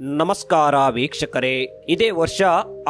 ನಮಸ್ಕಾರ ವೀಕ್ಷಕರೇ. ಇದೇ ವರ್ಷ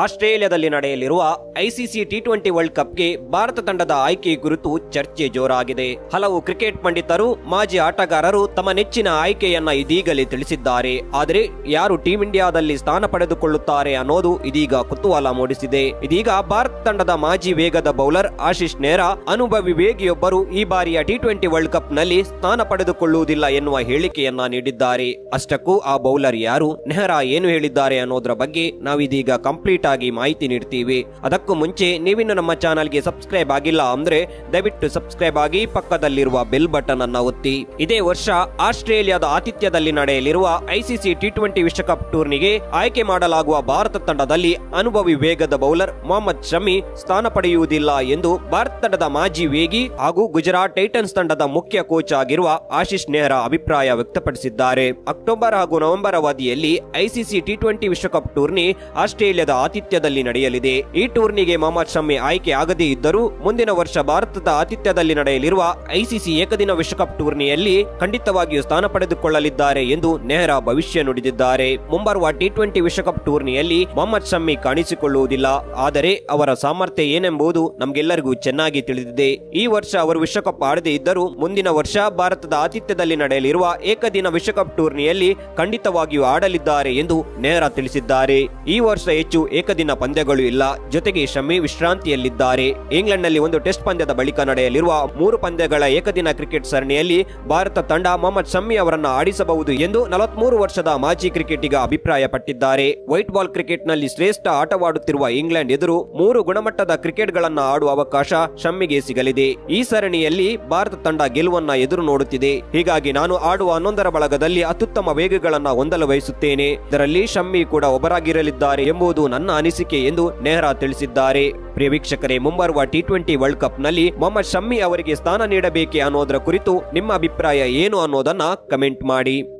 ಆಸ್ಟ್ರೇಲಿಯಾದಲ್ಲಿ ನಡೆಯಲಿರುವ ಐಸಿಸಿ ಟಿ ಟ್ವೆಂಟಿ ವರ್ಲ್ಡ್ ಕಪ್ಗೆ ಭಾರತ ತಂಡದ ಆಯ್ಕೆ ಕುರಿತು ಚರ್ಚೆ ಜೋರಾಗಿದೆ. ಹಲವು ಕ್ರಿಕೆಟ್ ಪಂಡಿತರು, ಮಾಜಿ ಆಟಗಾರರು ತಮ್ಮ ನೆಚ್ಚಿನ ಆಯ್ಕೆಯನ್ನ ಇದೀಗಲೇ ತಿಳಿಸಿದ್ದಾರೆ. ಆದರೆ ಯಾರು ಟೀಂ ಇಂಡಿಯಾದಲ್ಲಿ ಸ್ಥಾನ ಪಡೆದುಕೊಳ್ಳುತ್ತಾರೆ ಅನ್ನೋದು ಇದೀಗ ಕುತೂಹಲ ಮೂಡಿಸಿದೆ. ಇದೀಗ ಭಾರತ ತಂಡದ ಮಾಜಿ ವೇಗದ ಬೌಲರ್ ಆಶೀಶ್ ನೇರ, ಅನುಭವಿ ವೇಗಿಯೊಬ್ಬರು ಈ ಬಾರಿಯ ಟಿ ಟ್ವೆಂಟಿ ವರ್ಲ್ಡ್ ಕಪ್ನಲ್ಲಿ ಸ್ಥಾನ ಪಡೆದುಕೊಳ್ಳುವುದಿಲ್ಲ ಎನ್ನುವ ಹೇಳಿಕೆಯನ್ನ ನೀಡಿದ್ದಾರೆ. ಅಷ್ಟಕ್ಕೂ ಆ ಬೌಲರ್ ಯಾರು? ನೆಹರಾ ಏನು ಹೇಳಿದ್ದಾರೆ ಅನ್ನೋದ್ರ ಬಗ್ಗೆ ನಾವಿದೀಗ ಕಂಪ್ಲೀಟ್ ಆಗಿ ಮಾಹಿತಿ ನೀಡ್ತೀವಿ. ಅದಕ್ಕೂ ಮುಂಚೆ ನೀವಿನ್ನು ನಮ್ಮ ಚಾನಲ್ಗೆ ಸಬ್ಸ್ಕ್ರೈಬ್ ಆಗಿಲ್ಲ ಅಂದ್ರೆ ದಯವಿಟ್ಟು ಸಬ್ಸ್ಕ್ರೈಬ್ ಆಗಿ ಪಕ್ಕದಲ್ಲಿರುವ ಬೆಲ್ ಬಟನ್ ಅನ್ನ ಒತ್ತಿ. ಇದೇ ವರ್ಷ ಆಸ್ಟ್ರೇಲಿಯಾದ ಆತಿಥ್ಯದಲ್ಲಿ ನಡೆಯಲಿರುವ ಐಸಿಸಿ ಟಿ ಟ್ವೆಂಟಿ ವಿಶ್ವಕಪ್ ಟೂರ್ನಿಗೆ ಆಯ್ಕೆ ಮಾಡಲಾಗುವ ಭಾರತ ತಂಡದಲ್ಲಿ ಅನುಭವಿ ವೇಗದ ಬೌಲರ್ ಮೊಹಮ್ಮದ್ ಶಮಿ ಸ್ಥಾನ ಪಡೆಯುವುದಿಲ್ಲ ಎಂದು ಭಾರತ ತಂಡದ ಮಾಜಿ ವೇಗಿ ಹಾಗೂ ಗುಜರಾತ್ ಟೈಟನ್ಸ್ ತಂಡದ ಮುಖ್ಯ ಕೋಚ್ ಆಗಿರುವ ಆಶೀಶ್ ನೆಹರಾ ಅಭಿಪ್ರಾಯ ವ್ಯಕ್ತಪಡಿಸಿದ್ದಾರೆ. ಅಕ್ಟೋಬರ್ ಹಾಗೂ ನವೆಂಬರ್ ಅವಧಿಯಲ್ಲಿ ಐಸಿಸಿ ಟಿ ಟ್ವೆಂಟಿ ವಿಶ್ವಕಪ್ ಟೂರ್ನಿ ಆಸ್ಟ್ರೇಲಿಯಾದ ಆತಿಥ್ಯದಲ್ಲಿ ನಡೆಯಲಿದೆ. ಈ ಟೂರ್ನಿಗೆ ಮೊಹಮ್ಮದ್ ಶಮ್ಮಿ ಆಯ್ಕೆ ಆಗದೇ ಇದ್ದರೂ ಮುಂದಿನ ವರ್ಷ ಭಾರತದ ಆತಿಥ್ಯದಲ್ಲಿ ನಡೆಯಲಿರುವ ಐಸಿಸಿ ಏಕದಿನ ವಿಶ್ವಕಪ್ ಟೂರ್ನಿಯಲ್ಲಿ ಖಂಡಿತವಾಗಿಯೂ ಸ್ಥಾನ ಪಡೆದುಕೊಳ್ಳಲಿದ್ದಾರೆ ಎಂದು ನೆಹರಾ ಭವಿಷ್ಯ ನುಡಿದಿದ್ದಾರೆ. ಮುಂಬರುವ ಟಿ ಟ್ವೆಂಟಿ ವಿಶ್ವಕಪ್ ಟೂರ್ನಿಯಲ್ಲಿ ಮೊಹಮ್ಮದ್ ಶಮ್ಮಿ ಕಾಣಿಸಿಕೊಳ್ಳುವುದಿಲ್ಲ. ಆದರೆ ಅವರ ಸಾಮರ್ಥ್ಯ ಏನೆಂಬುದು ನಮಗೆಲ್ಲರಿಗೂ ಚೆನ್ನಾಗಿ ತಿಳಿದಿದೆ. ಈ ವರ್ಷ ಅವರು ವಿಶ್ವಕಪ್ ಆಡದೇ ಇದ್ದರೂ ಮುಂದಿನ ವರ್ಷ ಭಾರತದ ಆತಿಥ್ಯದಲ್ಲಿ ನಡೆಯಲಿರುವ ಏಕದಿನ ವಿಶ್ವಕಪ್ ಟೂರ್ನಿಯಲ್ಲಿ ಖಂಡಿತವಾಗಿಯೂ ಆಡಲಿದ್ದಾರೆ. ಎಂದು ನೇರ ತಿಳಿಸಿದ್ದಾರೆ. ಈ ವರ್ಷ ಹೆಚ್ಚು ಏಕದಿನ ಪಂದ್ಯಗಳು ಇಲ್ಲ. ಜೊತೆಗೆ ಶಮಿ ವಿಶ್ರಾಂತಿಯಲ್ಲಿದ್ದಾರೆ. ಇಂಗ್ಲೆಂಡ್ನಲ್ಲಿ ಒಂದು ಟೆಸ್ಟ್ ಪಂದ್ಯದ ಬಳಿಕ ನಡೆಯಲಿರುವ ಮೂರು ಪಂದ್ಯಗಳ ಏಕದಿನ ಕ್ರಿಕೆಟ್ ಸರಣಿಯಲ್ಲಿ ಭಾರತ ತಂಡ ಮೊಹಮ್ಮದ್ ಶಮಿ ಅವರನ್ನು ಆಡಿಸಬಹುದು ಎಂದು ನಲವತ್ಮೂರು ವರ್ಷದ ಮಾಜಿ ಕ್ರಿಕೆಟಿಗ ಅಭಿಪ್ರಾಯಪಟ್ಟಿದ್ದಾರೆ. ವೈಟ್ ಬಾಲ್ ಕ್ರಿಕೆಟ್ನಲ್ಲಿ ಶ್ರೇಷ್ಠ ಆಟವಾಡುತ್ತಿರುವ ಇಂಗ್ಲೆಂಡ್ ಎದುರು ಮೂರು ಗುಣಮಟ್ಟದ ಕ್ರಿಕೆಟ್ಗಳನ್ನು ಆಡುವ ಅವಕಾಶ ಶಮ್ಮಿಗೆ ಸಿಗಲಿದೆ. ಈ ಸರಣಿಯಲ್ಲಿ ಭಾರತ ತಂಡ ಗೆಲುವನ್ನ ಎದುರು ನೋಡುತ್ತಿದೆ. ಹೀಗಾಗಿ ನಾನು ಆಡುವ ಹನ್ನೊಂದರ ಬಳಗದಲ್ಲಿ ಅತ್ಯುತ್ತಮ ವೇಗಗಳನ್ನು ಹೊಂದಲು ಬಯಸುತ್ತೇನೆ. ಇದರಲ್ಲಿ ಶಮ್ಮಿ ಕೂಡ ಒಬ್ಬರಾಗಿರಲಿದ್ದಾರೆ ಎಂಬುದು ನನ್ನ ಅನಿಸಿಕೆ ಎಂದು ನೆಹ್ರಾ ತಿಳಿಸಿದ್ದಾರೆ. ಪ್ರಿಯ ವೀಕ್ಷಕರೇ, ಮುಂಬರುವ ಟಿ ಟ್ವೆಂಟಿ ವರ್ಲ್ಡ್ ಕಪ್ನಲ್ಲಿ ಮೊಹಮ್ಮದ್ ಶಮ್ಮಿ ಅವರಿಗೆ ಸ್ಥಾನ ನೀಡಬೇಕೆ ಅನ್ನೋದರ ಕುರಿತು ನಿಮ್ಮ ಅಭಿಪ್ರಾಯ ಏನು ಅನ್ನೋದನ್ನ ಕಮೆಂಟ್ ಮಾಡಿ.